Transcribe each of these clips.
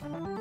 Bye.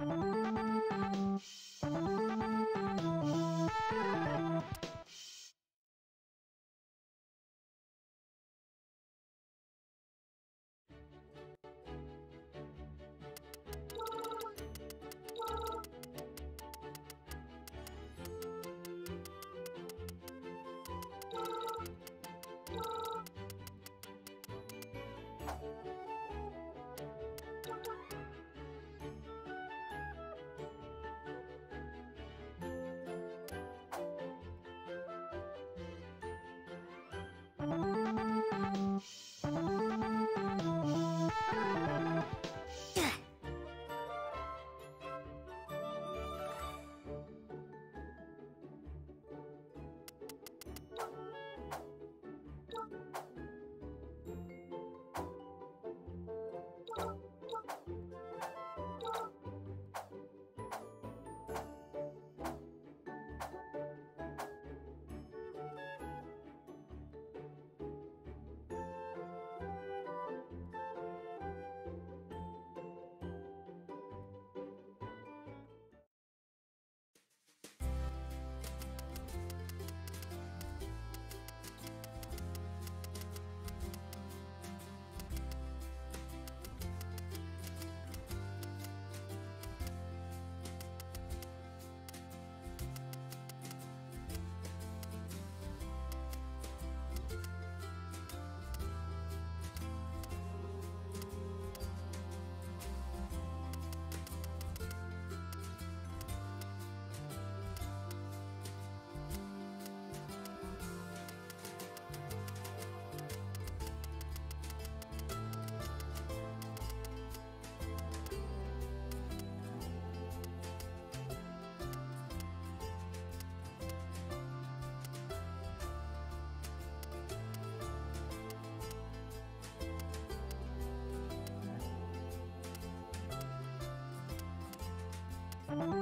you Bye. Bye.